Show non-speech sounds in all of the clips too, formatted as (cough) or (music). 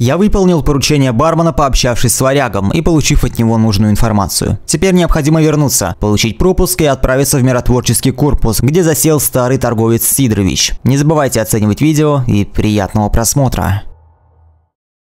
Я выполнил поручение бармена, пообщавшись с варягом и получив от него нужную информацию. Теперь необходимо вернуться, получить пропуск и отправиться в миротворческий корпус, где засел старый торговец Сидорович. Не забывайте оценивать видео и приятного просмотра.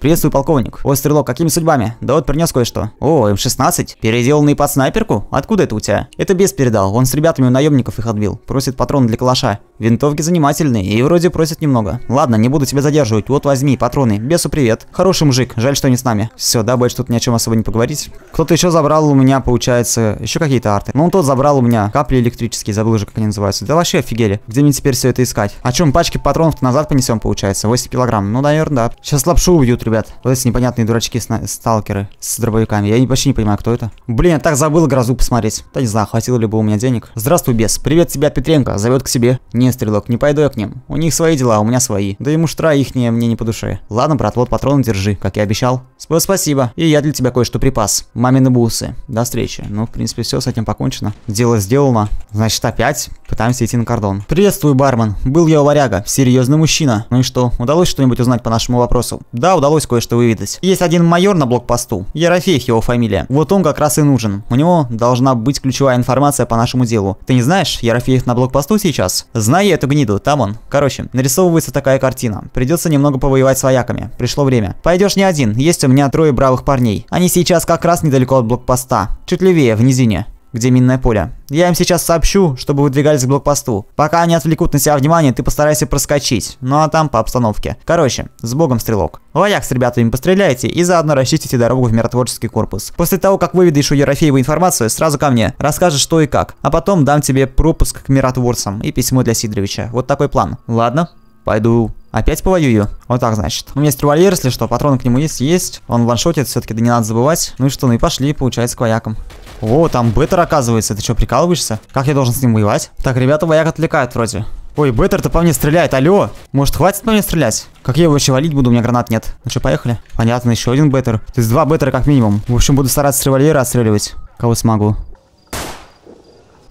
Приветствую, полковник. О, стрелок, какими судьбами? Да вот принес кое-что. О, М16. Переделанный под снайперку? Откуда это у тебя? Это бес передал. Он с ребятами у наемников их отбил. Просит патроны для калаша. Винтовки занимательные и вроде просит немного. Ладно, не буду тебя задерживать. Вот возьми патроны. Бесу привет. Хороший мужик. Жаль, что не с нами. Все, да, больше тут ни о чем особо не поговорить. Кто-то еще забрал у меня, получается, еще какие-то арты. Ну, он тот забрал у меня капли электрические, забыл уже, как они называются. Да вообще офигели. Где мне теперь все это искать? А чем пачки патронов назад понесем, получается? 8 килограмм. Ну, наверное, да. Сейчас лапшу убьют, ребят. Вот эти непонятные дурачки сталкеры с дробовиками. Я вообще не понимаю, кто это. Блин, я так забыл грозу посмотреть. Да не знаю, хватило ли бы у меня денег. Здравствуй, бес. Привет тебя Петренко. Зовет к себе. Не, стрелок, не пойду я к ним. У них свои дела, а у меня свои. Да и муштра ихние мне не по душе. Ладно, брат, вот патроны держи, как и обещал. Сп спасибо. И я для тебя кое-что припас. Мамины бусы. До встречи. Ну, в принципе, все с этим покончено. Дело сделано. Значит, опять пытаемся идти на кордон. Приветствую, бармен. Был я у варяга. Серьезный мужчина. Ну и что, удалось что-нибудь узнать по нашему вопросу? Да, удалось кое-что выведать. Есть один майор на блокпосту. Ерофеев его фамилия. Вот он как раз и нужен. У него должна быть ключевая информация по нашему делу. Ты не знаешь, Ерофеев на блокпосту сейчас? Знаю эту гниду, там он. Короче, нарисовывается такая картина. Придется немного повоевать с вояками. Пришло время. Пойдешь не один. Есть у меня трое бравых парней. Они сейчас как раз недалеко от блокпоста. Чуть левее, в низине где минное поле. Я им сейчас сообщу, чтобы выдвигались к блокпосту. Пока они отвлекут на себя внимание, ты постарайся проскочить. Ну а там по обстановке. Короче, с богом, стрелок. Вояк с ребятами постреляйте и заодно расчистите дорогу в миротворческий корпус. После того, как выведаешь у Ерофеева информацию, сразу ко мне. Расскажешь, что и как. А потом дам тебе пропуск к миротворцам и письмо для Сидоровича. Вот такой план. Ладно? Пойду Опять повоюю? Вот так, значит. У меня есть револьвер, если что, патроны к нему есть, есть. Он ваншотит, все-таки да не надо забывать. Ну и что, ну и пошли, получается, к воякам. О, там Беттер оказывается. Ты что, прикалываешься? Как я должен с ним воевать? Так, ребята вояк отвлекают вроде. Ой, Беттер-то по мне стреляет, алло. Может, хватит по мне стрелять? Как я его вообще валить буду, у меня гранат нет. Ну что, поехали? Понятно, еще один Беттер. То есть два Беттера как минимум. В общем, буду стараться с револьвера отстреливать. Кого смогу.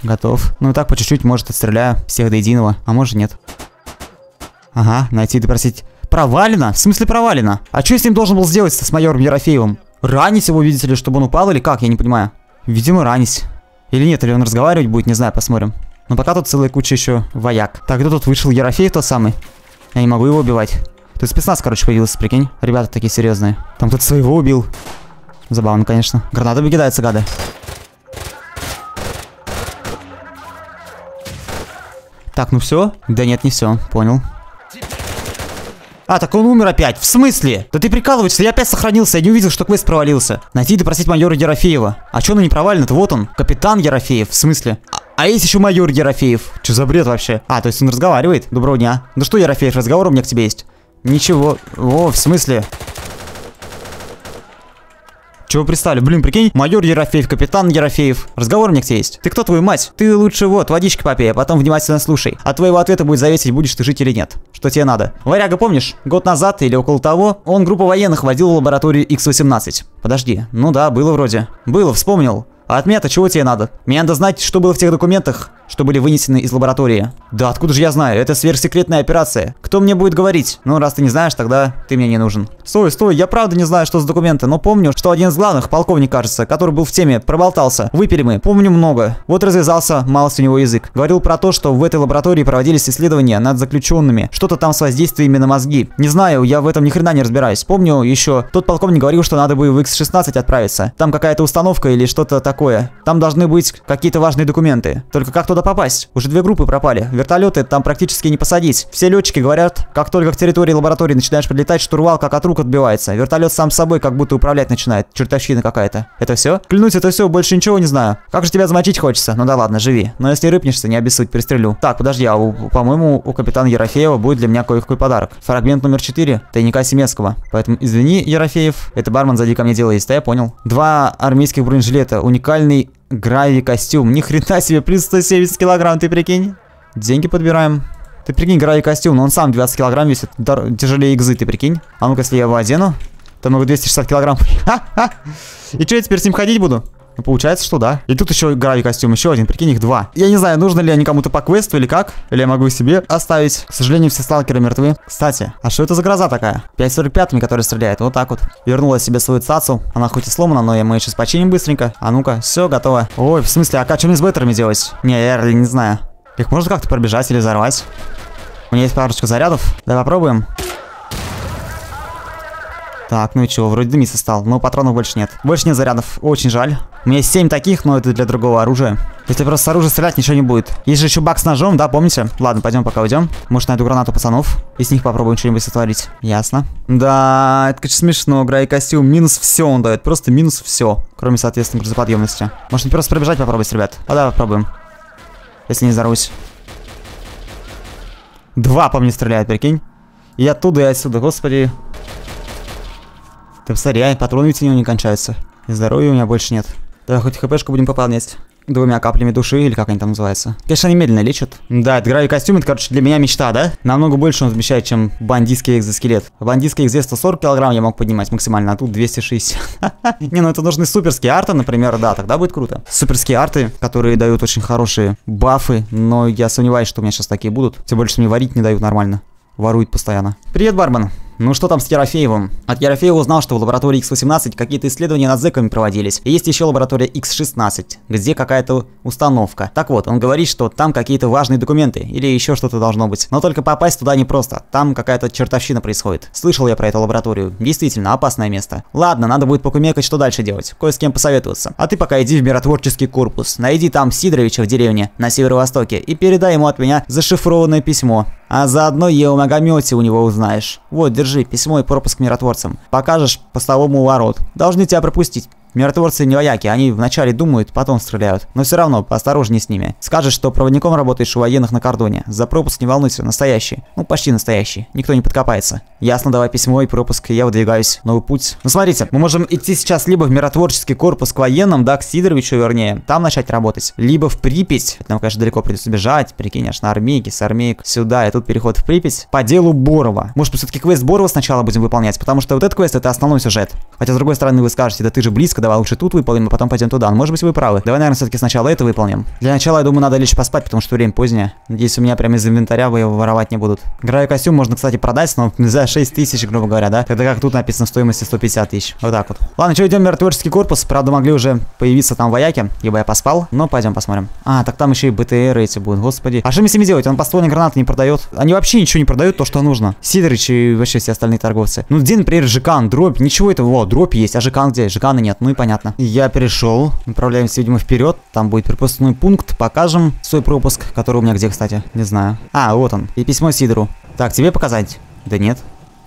Готов. Ну и так по чуть-чуть, может, отстреляю всех до единого. А может, нет. Ага, найти и допросить. Провалено? В смысле провалено? А что я с ним должен был сделать с майором Ерофеевым? Ранить его, видите ли, чтобы он упал или как? Я не понимаю. Видимо, ранить. Или нет, или он разговаривать будет, не знаю, посмотрим. Но пока тут целая куча еще вояк. Так, кто тут вышел? Ерофеев тот самый? Я не могу его убивать. Тут спецназ, короче, появился, прикинь. Ребята такие серьезные. Там кто-то своего убил. Забавно, конечно. Гранаты кидаются, гады. Так, ну все? Да нет, не все. Понял. А, так он умер опять. В смысле? Да ты прикалываешься, я опять сохранился, я не увидел, что квест провалился. Найти и допросить майора Ерофеева. А что он не провален-то? Вот он, капитан Ерофеев. В смысле? А, а есть еще майор Ерофеев. Что за бред вообще? А, то есть он разговаривает? Доброго дня. Ну что, Ерофеев, разговор у меня к тебе есть? Ничего. О, в смысле? Чего пристали? Блин, прикинь, майор Ерофеев, капитан Ерофеев. Разговор мне где есть. Ты кто твою мать? Ты лучше вот, водички попей, а потом внимательно слушай. От твоего ответа будет зависеть, будешь ты жить или нет. Что тебе надо? Варяга, помнишь? Год назад или около того, он группу военных водил в лабораторию X-18. Подожди. Ну да, было вроде. Было, вспомнил. А от меня-то чего тебе надо? Мне надо знать, что было в тех документах, что были вынесены из лаборатории. Да откуда же я знаю? Это сверхсекретная операция. Кто мне будет говорить? Ну, раз ты не знаешь, тогда ты мне не нужен. Стой, стой, я правда не знаю, что за документы, но помню, что один из главных, полковник, кажется, который был в теме, проболтался. Выпили мы. Помню много. Вот развязался, малость у него язык. Говорил про то, что в этой лаборатории проводились исследования над заключенными. Что-то там с воздействиями на мозги. Не знаю, я в этом ни хрена не разбираюсь. Помню еще, тот полковник говорил, что надо бы в X-16 отправиться. Там какая-то установка или что-то такое. Там должны быть какие-то важные документы. Только как туда попасть. Уже две группы пропали. Вертолеты там практически не посадить. Все летчики говорят, как только к территории лаборатории начинаешь подлетать, штурвал как от рук отбивается. Вертолет сам собой как будто управлять начинает. Чертовщина какая-то. Это все? Клянусь, это все, больше ничего не знаю. Как же тебя замочить хочется? Ну да ладно, живи. Но если рыпнешься, не обессудь, пристрелю. Так, подожди, а по-моему, у капитана Ерофеева будет для меня кое-какой подарок. Фрагмент номер 4, тайника Семецкого. Поэтому извини, Ерофеев, это бармен сзади ко мне дело есть, да я понял. Два армейских бронежилета, уникальный Грави костюм. Ни хрена себе, плюс 170 килограмм, ты прикинь? Деньги подбираем. Ты прикинь, Грави костюм, но он сам 20 килограмм весит. Тяжелее игзы, ты прикинь? А ну-ка, если я его одену, то могу 260 килограмм. (laughs) И что, я теперь с ним ходить буду? Ну, получается, что да. И тут еще гравий костюм, еще один, прикинь, их два. Я не знаю, нужно ли они кому-то по квесту или как, или я могу себе оставить. К сожалению, все сталкеры мертвы. Кстати, а что это за гроза такая? 5.45, которая стреляет, вот так вот. Вернула себе свою цацу. Она хоть и сломана, но мы сейчас починим быстренько. А ну-ка, все, готово. Ой, в смысле, а как, что мне с беттерами делать? Не, я не знаю. Их можно как-то пробежать или взорвать? У меня есть парочка зарядов. Давай попробуем. Так, ну и чего, вроде дымиться стал, но патронов больше нет. Больше нет зарядов, очень жаль. У меня есть 7 таких, но это для другого оружия. Если просто с оружия стрелять, ничего не будет. Есть же еще бак с ножом, да, помните? Ладно, пойдем пока уйдем. Может, найду гранату пацанов. И с них попробуем что-нибудь сотворить. Ясно. Да, это, конечно, смешно. Грай костюм. Минус все он дает. Просто минус все. Кроме, соответственно, грузоподъемности. Может, просто пробежать попробовать, ребят? А давай попробуем. Если не взорвусь. Два по мне стреляют, прикинь. И оттуда, и отсюда, господи. Посмотри, а, патроны ведь у него не кончаются. И здоровья у меня больше нет. Давай хоть хпшку будем пополнять. Двумя каплями души, или как они там называются. Конечно, они медленно лечат. Да, это гравий костюм, это, короче, для меня мечта, да? Намного больше он вмещает, чем бандитский экзоскелет. Бандитский экзе 140 килограмм я мог поднимать максимально, а тут 260. (laughs) Не, ну это нужны суперские арты, например, да, тогда будет круто. Суперские арты, которые дают очень хорошие бафы, но я сомневаюсь, что у меня сейчас такие будут. Тем более, что мне варить не дают нормально. Воруют постоянно. Привет, бармен. Ну что там с Ерофеевым? От Ерофеева узнал, что в лаборатории X18 какие-то исследования над зэками проводились. И есть еще лаборатория X16, где какая-то установка. Так вот, он говорит, что там какие-то важные документы или еще что-то должно быть. Но только попасть туда непросто. Там какая-то чертовщина происходит. Слышал я про эту лабораторию. Действительно, опасное место. Ладно, надо будет покумекать, что дальше делать. Кое с кем посоветоваться. А ты пока иди в миротворческий корпус. Найди там Сидоровича в деревне на северо-востоке и передай ему от меня зашифрованное письмо. А заодно и о многомете у него узнаешь. Вот, держи письмо и пропуск миротворцам. Покажешь постовому ворот. Должны тебя пропустить. Миротворцы не вояки, они вначале думают, потом стреляют. Но все равно, поосторожнее с ними. Скажешь, что проводником работаешь у военных на кордоне. За пропуск не волнуйся, настоящий. Ну, почти настоящий. Никто не подкопается. Ясно, давай письмо и пропуск, я выдвигаюсь. Новый путь. Ну, смотрите, мы можем идти сейчас либо в миротворческий корпус к военным, да, к Сидоровичу вернее, там начать работать. Либо в Припять. Нам, конечно, далеко придется бежать, прикинь, аж на армейке, с армейк сюда, и тут переход в Припять. По делу Борова. Может, все-таки квест Борова сначала будем выполнять, потому что вот этот квест это основной сюжет. Хотя, с другой стороны, вы скажете, да ты же близко, давай лучше тут выполним, а потом пойдем туда. Но, может быть, вы правы. Давай, наверное, все-таки сначала это выполним. Для начала, я думаю, надо лечь поспать, потому что время позднее. Надеюсь, у меня прямо из инвентаря вы его воровать не будут. Граю костюм можно, кстати, продать, но (laughs) за 6 тысяч, грубо говоря, да? Тогда как тут написано стоимости 150 тысяч. Вот так вот. Ладно, что, идем в миротворческий корпус. Правда, могли уже появиться там вояки, ибо я поспал. Но пойдем посмотрим. А, так там еще и БТР эти будут, господи. А что мне с ними делать? Он поствольные гранаты не продает. Они вообще ничего не продают, то, что нужно. Сидорыч и вообще все остальные торговцы. Ну, где, например, Жикан, дробь, ничего этого. О, дробь есть, а Жикан где? Жикана нет, ну и понятно. Я перешел, направляемся, видимо, вперед. Там будет пропускной пункт, покажем свой пропуск, который у меня где, кстати, не знаю. А, вот он, и письмо Сидору. Так, тебе показать? Да нет.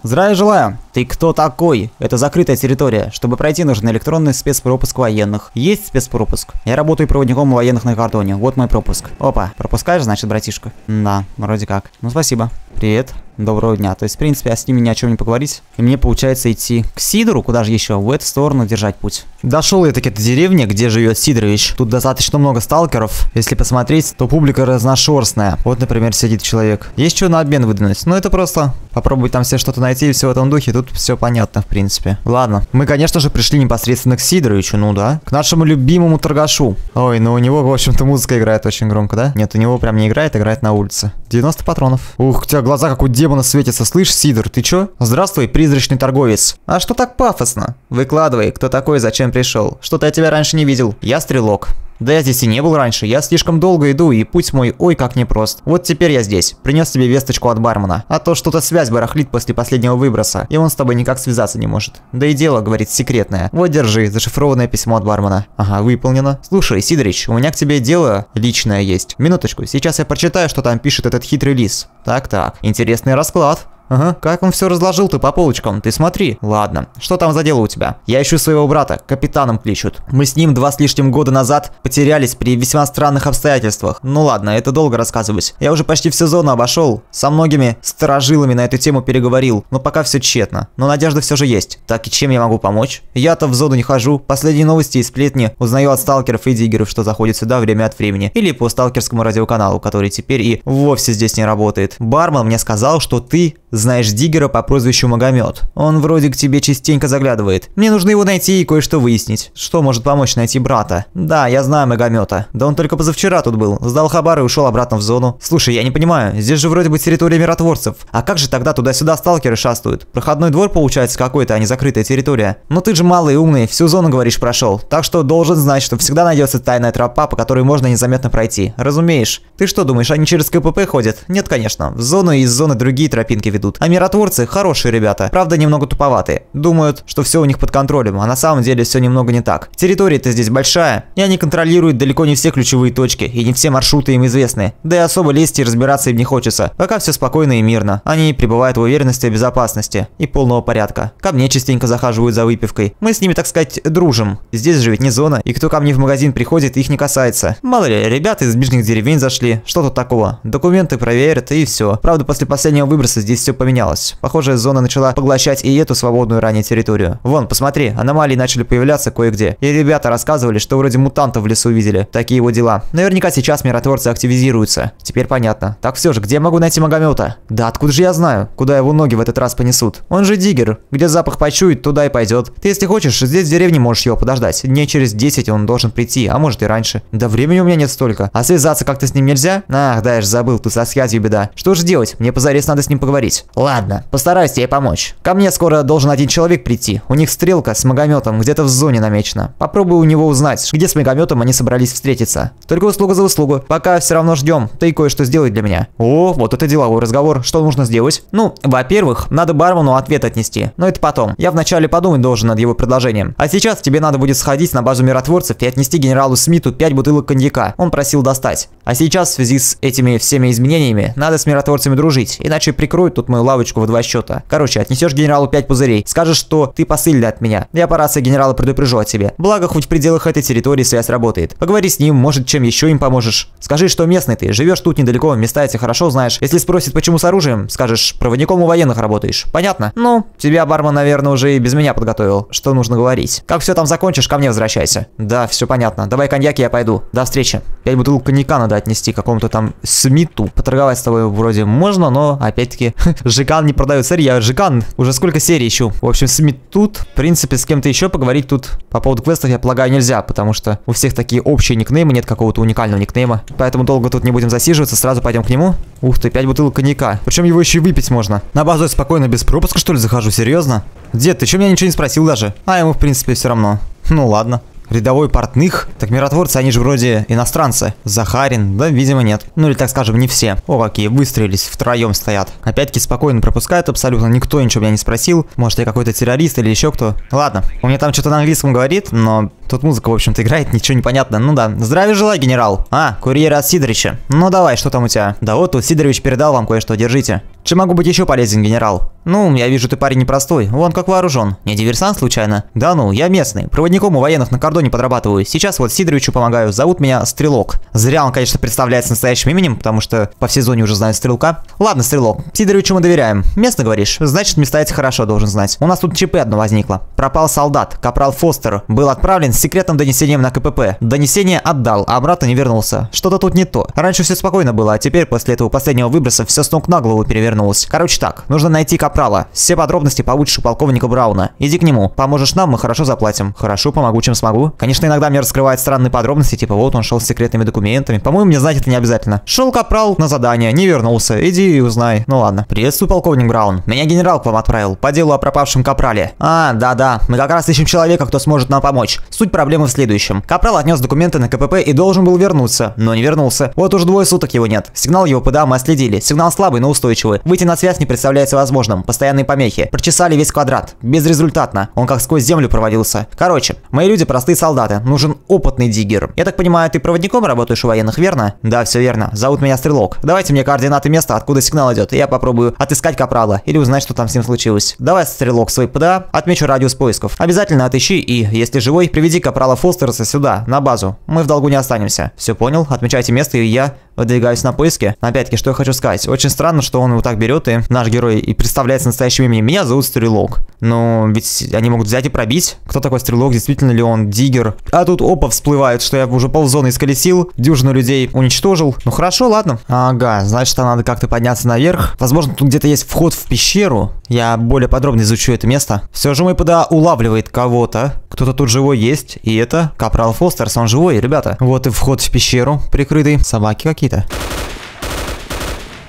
Здравия желаю. Ты кто такой? Это закрытая территория. Чтобы пройти, нужен электронный спецпропуск военных. Есть спецпропуск? Я работаю проводником военных на кордоне. Вот мой пропуск. Опа, пропускаешь, значит, братишка? Да, вроде как. Ну, спасибо. Привет. Доброго дня. То есть, в принципе, а с ними ни о чем не поговорить. И мне получается идти к Сидору, куда же еще? В эту сторону держать путь. Дошел я таки до деревни, где живет Сидорович. Тут достаточно много сталкеров. Если посмотреть, то публика разношерстная. Вот, например, сидит человек. Есть что на обмен выдвинуть? Ну, это просто попробовать там все что-то найти и все в этом духе. Тут все понятно, в принципе. Ладно. Мы, конечно же, пришли непосредственно к Сидоровичу, ну да. К нашему любимому торгашу. Ой, ну у него, в общем-то, музыка играет очень громко, да? Нет, у него прям не играет, играет на улице. 90 патронов. Ух, у тебя глаза как у демона светятся. Слышь, Сидор, ты чё? Здравствуй, призрачный торговец. А что так пафосно? Выкладывай, кто такой, зачем пришел. Что-то я тебя раньше не видел. Я стрелок. Да я здесь и не был раньше, я слишком долго иду, и путь мой ой как непрост. Вот теперь я здесь, принес тебе весточку от бармена. А то что-то связь барахлит после последнего выброса, и он с тобой никак связаться не может. Да и дело, говорит, секретное. Вот держи, зашифрованное письмо от бармена. Ага, выполнено. Слушай, Сидорич, у меня к тебе дело личное есть. Минуточку, сейчас я прочитаю, что там пишет этот хитрый лис. Так-так, интересный расклад. Ага, как он все разложил-то по полочкам, ты смотри. Ладно, что там за дело у тебя? Я ищу своего брата, капитаном кличут. Мы с ним два с лишним года назад потерялись при весьма странных обстоятельствах. Ну ладно, это долго рассказывать. Я уже почти всю зону обошел, со многими сторожилами на эту тему переговорил, но пока все тщетно. Но надежда все же есть. Так и чем я могу помочь? Я-то в зону не хожу, последние новости и сплетни узнаю от сталкеров и диггеров, что заходят сюда время от времени. Или по сталкерскому радиоканалу, который теперь и вовсе здесь не работает. Бармен мне сказал, что ты знаешь Диггера по прозвищу Магомед. Он вроде к тебе частенько заглядывает. Мне нужно его найти и кое-что выяснить. Что может помочь найти брата? Да, я знаю Магомета. Да он только позавчера тут был. Сдал хабар и ушел обратно в зону. Слушай, я не понимаю, здесь же вроде бы территория миротворцев. А как же тогда туда-сюда сталкеры шастают? Проходной двор получается какой-то, а не закрытая территория. Но ты же малый и умный, всю зону, говоришь, прошел. Так что должен знать, что всегда найдется тайная тропа, по которой можно незаметно пройти. Разумеешь. Ты что думаешь, они через КПП ходят? Нет, конечно. В зону и из зоны другие тропинки ведут. А миротворцы хорошие ребята. Правда, немного туповатые. Думают, что все у них под контролем, а на самом деле все немного не так. Территория-то здесь большая, и они контролируют далеко не все ключевые точки, и не все маршруты им известны. Да и особо лезть и разбираться им не хочется. Пока все спокойно и мирно. Они пребывают в уверенности безопасности и полного порядка. Ко мне частенько захаживают за выпивкой. Мы с ними, так сказать, дружим. Здесь же ведь не зона, и кто ко мне в магазин приходит, их не касается. Мало ли, ребята из ближних деревень зашли, что тут такого? Документы проверят и все. Правда, после последнего выброса здесь все поменялось. Похоже, зона начала поглощать и эту свободную ранее территорию. Вон, посмотри, аномалии начали появляться кое-где. И ребята рассказывали, что вроде мутантов в лесу видели. Такие вот дела. Наверняка сейчас миротворцы активизируются. Теперь понятно. Так все же, где могу найти Магомета? Да откуда же я знаю, куда его ноги в этот раз понесут? Он же диггер. Где запах почует, туда и пойдет. Ты если хочешь, здесь в деревне можешь его подождать. Дней через 10 он должен прийти, а может и раньше. Да времени у меня нет столько. А связаться как-то с ним нельзя? Ах, да, я же забыл, тут со связью беда. Что же делать? Мне позарез надо с ним поговорить. Ладно, постараюсь тебе помочь. Ко мне скоро должен один человек прийти. У них стрелка с магометом где-то в зоне намечена. Попробую у него узнать, где с магометом они собрались встретиться. Только услуга за услугу. Пока все равно ждем. Ты кое-что сделай для меня. О, вот это деловой разговор. Что нужно сделать? Ну, во-первых, надо бармену ответ отнести. Но это потом. Я вначале подумать должен над его предложением. А сейчас тебе надо будет сходить на базу миротворцев и отнести генералу Смиту 5 бутылок коньяка. Он просил достать. А сейчас в связи с этими всеми изменениями надо с миротворцами дружить. Иначе прикроют тут мою лавочку в два счета. Короче, отнесешь генералу 5 пузырей. Скажешь, что ты посыльный от меня. Я по рации генерала предупрежу о тебе. Благо, хоть в пределах этой территории связь работает. Поговори с ним, может, чем еще им поможешь. Скажи, что местный ты, живешь тут недалеко, места эти хорошо знаешь. Если спросит, почему с оружием, скажешь, проводником у военных работаешь. Понятно? Ну, тебя бармен, наверное, уже и без меня подготовил. Что нужно говорить? Как все там закончишь, ко мне возвращайся. Да, все понятно. Давай коньяки, я пойду. До встречи. Пять бутылок коньяка надо отнести какому-то там Смиту. Поторговать с тобой вроде можно, но опять-таки (laughs) Жиган не продает. Смотри, я Жиган уже сколько серий ищу. В общем, Смит тут, в принципе, с кем-то еще поговорить тут по поводу квестов, я полагаю, нельзя, потому что у всех такие общие никнеймы, нет какого-то уникального никнейма. Поэтому долго тут не будем засиживаться, сразу пойдем к нему. Ух ты, 5 бутылок коньяка. Причем его еще и выпить можно. На базу я спокойно без пропуска, что ли, захожу, серьезно? Дед, ты что меня ничего не спросил даже? А ему, в принципе, все равно. Ну ладно. Рядовой портных? Так миротворцы, они же вроде иностранцы. Захарин, да, видимо, нет. Ну или так скажем, не все. О, какие, выстроились, втроем стоят. Опять-таки спокойно пропускают абсолютно, никто ничего меня не спросил. Может, я какой-то террорист или еще кто. Ладно, у меня там что-то на английском говорит, но тут музыка, в общем-то, играет, ничего не понятно. Ну да, здравия желаю, генерал. А, курьер от Сидорича. Ну давай, что там у тебя? Да вот тут Сидорович передал вам кое-что, держите. Чем могу быть еще полезен, генерал? Ну, я вижу, ты парень непростой. Вон как вооружен. Не диверсант случайно? Да ну, я местный. Проводником у военных на кордоне подрабатываю. Сейчас вот Сидоровичу помогаю. Зовут меня Стрелок. Зря он, конечно, представляется настоящим именем, потому что по всей зоне уже знают Стрелка. Ладно, Стрелок. Сидоровичу мы доверяем. Местно говоришь? Значит, места эти хорошо должен знать. У нас тут ЧП одно возникло. Пропал солдат. Капрал Фостер. Был отправлен с секретным донесением на КПП. Донесение отдал, а обратно не вернулся. Что-то тут не то. Раньше все спокойно было, а теперь после этого последнего выброса все с ног на голову перевернулось. Короче так, нужно найти Капрала. Все подробности получишь у полковника Брауна. Иди к нему. Поможешь нам, мы хорошо заплатим. Хорошо, помогу, чем смогу. Конечно, иногда мне раскрывают странные подробности, типа вот он шел с секретными документами. По-моему, мне знать это не обязательно. Шел Капрал на задание, не вернулся. Иди и узнай. Ну ладно. Приветствую, полковник Браун. Меня генерал к вам отправил. По делу о пропавшем Капрале. А, да-да. Мы как раз ищем человека, кто сможет нам помочь. Проблемы в следующем. Капрал отнес документы на КПП и должен был вернуться, но не вернулся. Вот уже двое суток его нет. Сигнал его ПДА мы отследили. Сигнал слабый, но устойчивый. Выйти на связь не представляется возможным. Постоянные помехи. Прочесали весь квадрат. Безрезультатно. Он как сквозь землю проводился. Короче, мои люди простые солдаты. Нужен опытный диггер. Я так понимаю, ты проводником работаешь у военных, верно? Да, все верно. Зовут меня Стрелок. Давайте мне координаты места, откуда сигнал идет, и я попробую отыскать Капрала или узнать, что там с ним случилось. Давай, Стрелок, свой ПДА, отмечу радиус поисков. Обязательно отыщи и, если живой, приведи Веди капрала Фостерса сюда, на базу. Мы в долгу не останемся. Все понял? Отмечайте место, и я выдвигаюсь на поиски. Опять-таки, что я хочу сказать. Очень странно, что он его так берет, и наш герой и представляется настоящим именем. Меня зовут Стрелок. Но ведь они могут взять и пробить. Кто такой Стрелок? Действительно ли он Диггер? А тут опа всплывает, что я уже ползоны исколесил, дюжину людей уничтожил. Ну хорошо, ладно. Ага, значит, там надо как-то подняться наверх. Возможно, тут где-то есть вход в пещеру. Я более подробно изучу это место. Все же мой ПДА улавливает кого-то. Кто-то тут живой есть. И это Капрал Фостерс, он живой, ребята. Вот и вход в пещеру прикрытый. Собаки какие-то.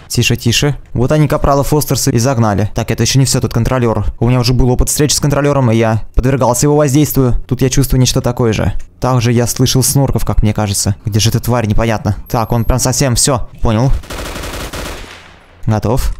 Тише, тише. Вот они Капрала Фостерса и загнали. Так, это еще не все, тут контролер. У меня уже был опыт встречи с контролером, и я подвергался его воздействию. Тут я чувствую нечто такое же. Также я слышал снорков, как мне кажется. Где же эта тварь, непонятно. Так, он прям совсем все. Понял. Готов.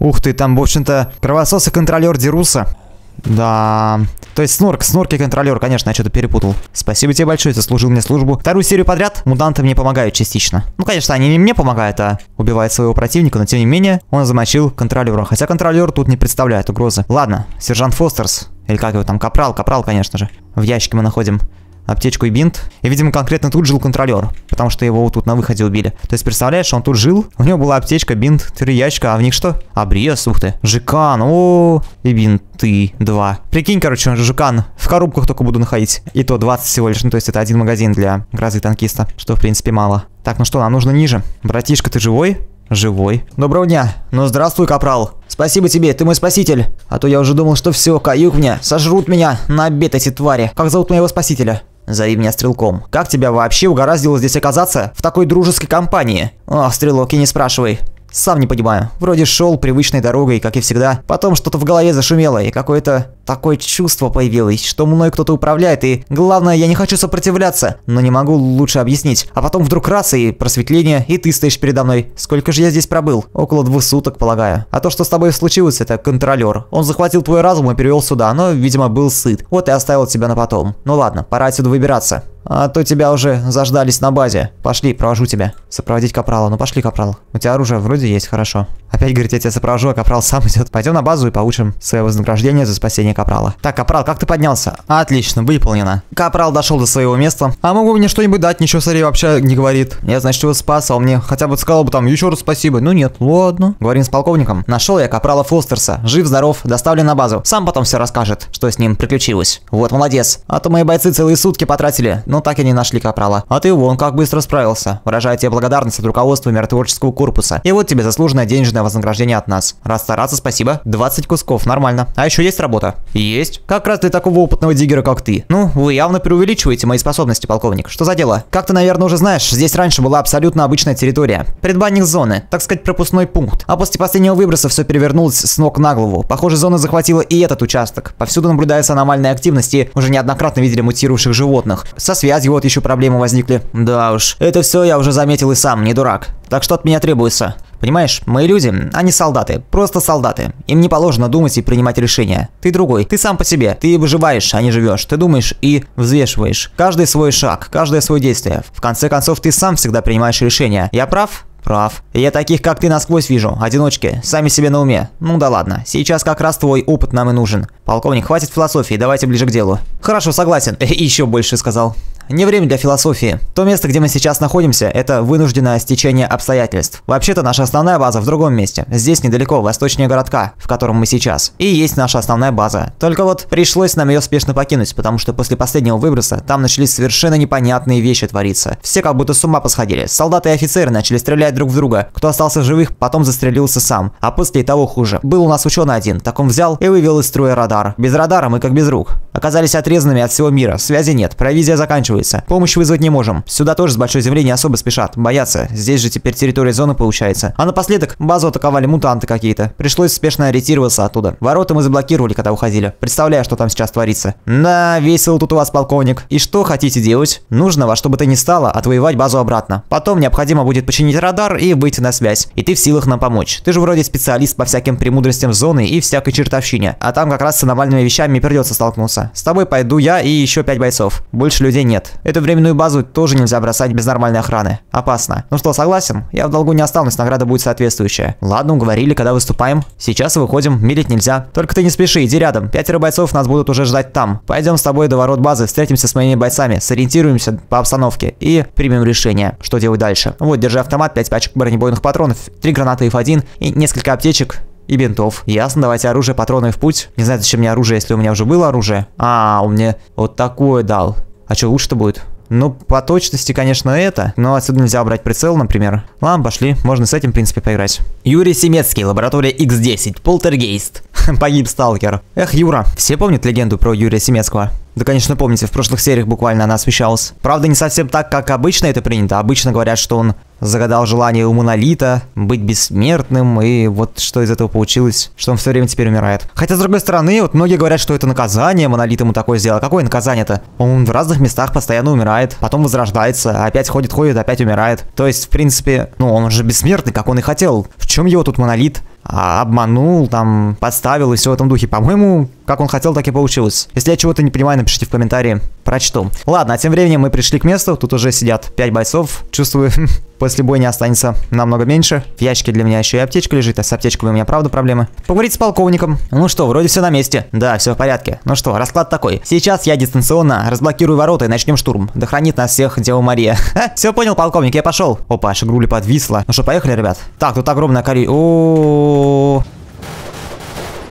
Ух ты, там, в общем-то, кровосос и контролер Деруса. Да. То есть снорк, снорк и контролер, конечно, я что-то перепутал. Спасибо тебе большое, ты служил мне службу. Вторую серию подряд мутанты мне помогают частично. Ну, конечно, они не мне помогают, а убивают своего противника, но тем не менее, он замочил контролера. Хотя контролер тут не представляет угрозы. Ладно, сержант Фостерс, или как его там, капрал, капрал, конечно же. В ящике мы находим аптечку и бинт. И, видимо, конкретно тут жил контролер, потому что его вот тут на выходе убили. То есть, представляешь, он тут жил, у него была аптечка, бинт, три ящика, а в них что? Обрез, ух ты. Жикан, о, и бинты, два. Прикинь, короче, жикан, в коробках только буду находить. И то 20 всего лишь, ну то есть это один магазин для грозы танкиста, что в принципе мало. Так, ну что, нам нужно ниже. Братишка, ты живой? Живой. Доброго дня. Ну здравствуй, капрал. Спасибо тебе, ты мой спаситель. А то я уже думал, что все, каюк мне, сожрут меня на обед эти твари. Как зовут моего спасителя? Зови меня Стрелком. Как тебя вообще угораздило здесь оказаться в такой дружеской компании? Ох, Стрелок, и не спрашивай. Сам не понимаю. Вроде шел привычной дорогой, как и всегда. Потом что-то в голове зашумело, и какое-то такое чувство появилось, что мной кто-то управляет, и главное, я не хочу сопротивляться, но не могу лучше объяснить. А потом вдруг раз и просветление, и ты стоишь передо мной. Сколько же я здесь пробыл? Около двух суток, полагаю. А то, что с тобой случилось, это контролер. Он захватил твой разум и перевел сюда, но, видимо, был сыт. Вот и оставил тебя на потом. Ну ладно, пора отсюда выбираться. А то тебя уже заждались на базе. Пошли, провожу тебя. Сопроводить Капрала. Ну пошли, Капрал. У тебя оружие вроде есть, хорошо. Опять говорит, я тебя сопровожу, а Капрал сам (laughs) идет. Пойдем на базу и получим свое вознаграждение за спасение Капрала. Так, Капрал, как ты поднялся? Отлично, выполнено. Капрал дошел до своего места. А могу мне что-нибудь дать? Ничего, смотри, вообще не говорит. Я, значит, его спас, а он мне хотя бы сказал бы там еще раз спасибо. Ну нет, ладно. Говорим с полковником. Нашел я Капрала Фостерса. Жив-здоров, доставлен на базу. Сам потом все расскажет, что с ним приключилось. Вот, молодец. А то мои бойцы целые сутки потратили но так и не нашли Капрала. А ты вон как быстро справился. Выражаю тебе благодарность от руководства миротворческого корпуса. И вот тебе заслуженное денежное вознаграждение от нас. Раз стараться, спасибо. 20 кусков, нормально. А еще есть работа? Есть. Как раз для такого опытного диггера, как ты. Ну, вы явно преувеличиваете мои способности, полковник. Что за дело? Как ты, наверное, уже знаешь, здесь раньше была абсолютно обычная территория. Предбанник зоны, так сказать, пропускной пункт. А после последнего выброса все перевернулось с ног на голову. Похоже, зона захватила и этот участок. Повсюду наблюдается аномальная активность и уже неоднократно видели мутирующих животных. Со связью вот еще проблемы возникли. Да уж, это все я уже заметил и сам, не дурак. Так что от меня требуется? Понимаешь, мои люди, они солдаты, просто солдаты. Им не положено думать и принимать решения. Ты другой, ты сам по себе, ты выживаешь, а не живешь. Ты думаешь и взвешиваешь. Каждый свой шаг, каждое свое действие. В конце концов, ты сам всегда принимаешь решения. Я прав? Прав. Я таких, как ты, насквозь вижу. Одиночки. Сами себе на уме. Ну да ладно. Сейчас как раз твой опыт нам и нужен. Полковник, хватит философии, давайте ближе к делу. Хорошо, согласен. (laughs) Еще больше сказал. Не время для философии. То место, где мы сейчас находимся, это вынужденное стечение обстоятельств. Вообще-то наша основная база в другом месте. Здесь недалеко, восточнее городка, в котором мы сейчас. И есть наша основная база. Только вот пришлось нам ее спешно покинуть, потому что после последнего выброса там начались совершенно непонятные вещи твориться. Все как будто с ума посходили. Солдаты и офицеры начали стрелять друг в друга. Кто остался живых, потом застрелился сам. А после того хуже. Был у нас ученый один, так он взял и вывел из строя радар. Без радара мы как без рук. Оказались отрезанными от всего мира. Связи нет, провизия заканчивается заканчивается. Помощь вызвать не можем. Сюда тоже с большой земли не особо спешат. Боятся. Здесь же теперь территория зоны получается. А напоследок базу атаковали мутанты какие-то. Пришлось спешно ориентироваться оттуда. Ворота мы заблокировали, когда уходили. Представляю, что там сейчас творится. Да, весело тут у вас, полковник. И что хотите делать? Нужно во что бы то ни стало отвоевать базу обратно. Потом необходимо будет починить радар и выйти на связь. И ты в силах нам помочь. Ты же вроде специалист по всяким премудростям зоны и всякой чертовщине. А там как раз с аномальными вещами придется столкнуться. С тобой пойду я и еще пять бойцов. Больше людей нет. Нет. Эту временную базу тоже нельзя бросать без нормальной охраны. Опасно. Ну что, согласен? Я в долгу не останусь, награда будет соответствующая. Ладно, уговорили, когда выступаем. Сейчас выходим, милить нельзя. Только ты не спеши, иди рядом. Пятеро бойцов нас будут уже ждать там. Пойдем с тобой до ворот базы, встретимся с моими бойцами, сориентируемся по обстановке и примем решение, что делать дальше. Вот, держи автомат, 5 пачек бронебойных патронов, 3 гранаты F1 и несколько аптечек и бинтов. Ясно, давайте оружие, патроны в путь. Не знаю, зачем мне оружие, если у меня уже было оружие. А, он мне вот такое дал. А что лучше-то будет? Ну, по точности, конечно, это, но отсюда нельзя брать прицел, например. Ладно, пошли, можно с этим, в принципе, поиграть. Юрий Семецкий, лаборатория X10, полтергейст. (laughs) Погиб сталкер. Эх, Юра, все помнят легенду про Юрия Семецкого? Да, конечно, помните, в прошлых сериях буквально она освещалась. Правда, не совсем так, как обычно это принято. Обычно говорят, что он загадал желание у Монолита быть бессмертным, и вот что из этого получилось, что он все время теперь умирает. Хотя, с другой стороны, вот многие говорят, что это наказание, Монолит ему такое сделал. Какое наказание-то? Он в разных местах постоянно умирает, потом возрождается, опять ходит, ходит, опять умирает. То есть, в принципе, ну, он же бессмертный, как он и хотел. В чем его тут Монолит? А, обманул, там, подставил и все в этом духе. По-моему, как он хотел, так и получилось. Если я чего-то не понимаю, напишите в комментарии, прочту. Ладно, а тем временем мы пришли к месту, тут уже сидят 5 бойцов. Чувствую, (laughs) после боя не останется намного меньше. В ящике для меня еще и аптечка лежит, а с аптечкой у меня правда проблемы. Поговорить с полковником. Ну что, вроде все на месте. Да, все в порядке. Ну что, расклад такой. Сейчас я дистанционно разблокирую ворота и начнем штурм. Да хранит нас всех Дева Мария. (laughs) все понял, полковник, я пошел. Опа, шагрули подвисла. Ну что, поехали, ребят? Так, тут огромная кори... О,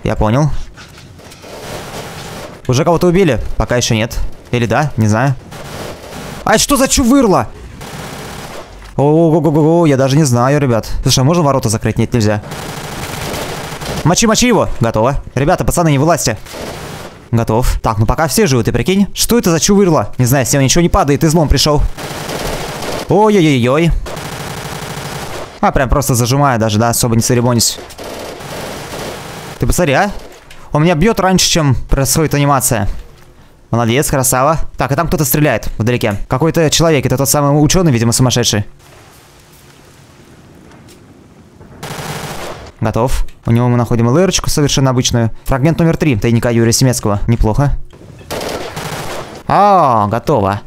Я понял. Уже кого-то убили? Пока еще нет. Или да? Не знаю. А что за чувырло? Ого-го-го-го, я даже не знаю, ребят. Слушай, а можно ворота закрыть? Нет, нельзя. Мочи, мочи его. Готово. Ребята, пацаны, не вылазьте. Готов. Так, ну пока все живы, ты прикинь? Что это за чувырло? Не знаю, с него ничего не падает, излом пришел. Ой-ой-ой-ой. А, прям просто зажимаю даже, да, особо не церемонись. Ты посмотри, а? Он меня бьет раньше, чем происходит анимация. Молодец, красава. Так, а там кто-то стреляет вдалеке. Какой-то человек. Это тот самый ученый, видимо, сумасшедший. Готов. У него мы находим ЛРочку совершенно обычную. Фрагмент номер три. Тайника Юрия Семецкого. Неплохо. А, готово.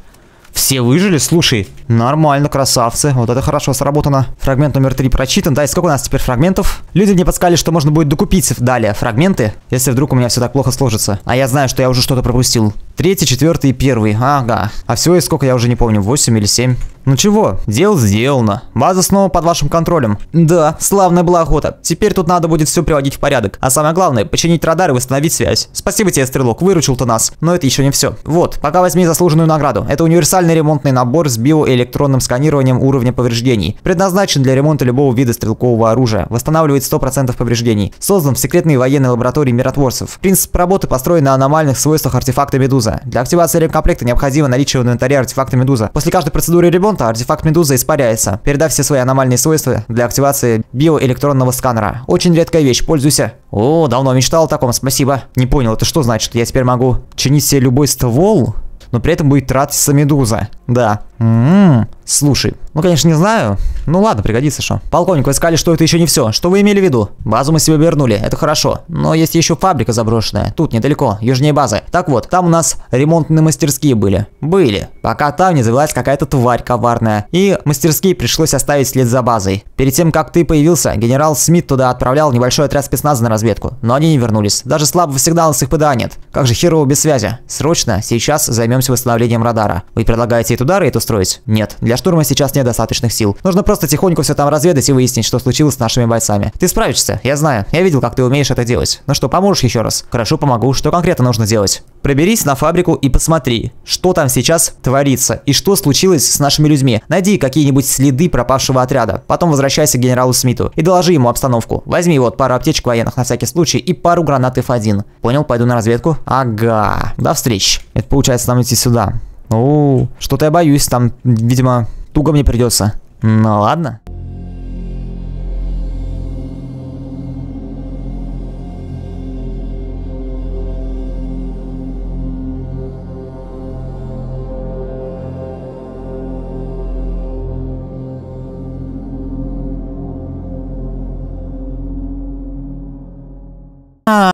Все выжили? Слушай, нормально, красавцы. Вот это хорошо сработано. Фрагмент номер три прочитан. Да, и сколько у нас теперь фрагментов? Люди мне подсказали, что можно будет докупить далее фрагменты, если вдруг у меня все так плохо сложится. А я знаю, что я уже что-то пропустил. Третий, четвертый и первый. Ага. А всего и сколько я уже не помню, 8 или 7. Ну чего, дело сделано. База снова под вашим контролем. Да, славная была охота. Теперь тут надо будет все приводить в порядок. А самое главное, починить радар и восстановить связь. Спасибо тебе, Стрелок, выручил ты нас. Но это еще не все. Вот, пока возьми заслуженную награду. Это универсальный ремонтный набор с биоэлектронным сканированием уровня повреждений. Предназначен для ремонта любого вида стрелкового оружия. Восстанавливает 100% повреждений. Создан в секретной военной лаборатории миротворцев. Принцип работы построен на аномальных свойствах артефакта Медуза. Для активации ремкомплекта необходимо наличие в инвентаре артефакта Медуза. После каждой процедуры ремонта артефакт Медуза испаряется, передав все свои аномальные свойства для активации биоэлектронного сканера. Очень редкая вещь, пользуйся. О, давно мечтал о таком, спасибо. Не понял, это что значит? Я теперь могу чинить себе любой ствол? но при этом будет тратиться медуза. Да. Ммм, слушай, ну, конечно, не знаю. Ну, ладно, пригодится что. Полковник, вы сказали, что это еще не все. Что вы имели в виду? Базу мы себе вернули, это хорошо. Но есть еще фабрика заброшенная. Тут, недалеко, южнее базы. Так вот, там у нас ремонтные мастерские были. Были. Пока там не завелась какая-то тварь коварная. И мастерские пришлось оставить след за базой. Перед тем, как ты появился, генерал Смит туда отправлял небольшой отряд спецназа на разведку. Но они не вернулись. Даже слабого сигнала с их ПДА нет. Как же херово без связи. Срочно, сейчас займемся восстановлением радара. Вы предлагаете и туда рейд устроить? Нет. Для штурма сейчас нет достаточных сил. Нужно просто тихонько все там разведать и выяснить, что случилось с нашими бойцами. Ты справишься, я знаю. Я видел, как ты умеешь это делать. Ну что, поможешь еще раз? Хорошо, помогу. Что конкретно нужно делать? Проберись на фабрику и посмотри, что там сейчас творится и что случилось с нашими людьми. Найди какие-нибудь следы пропавшего отряда. Потом возвращайся к генералу Смиту и доложи ему обстановку. Возьми вот пару аптечек военных на всякий случай и пару гранат F1. Понял? Пойду на разведку? Ага. До встречи. Это получается нам идти сюда. О, что-то я боюсь, там, видимо, туго мне придется. Ну ладно.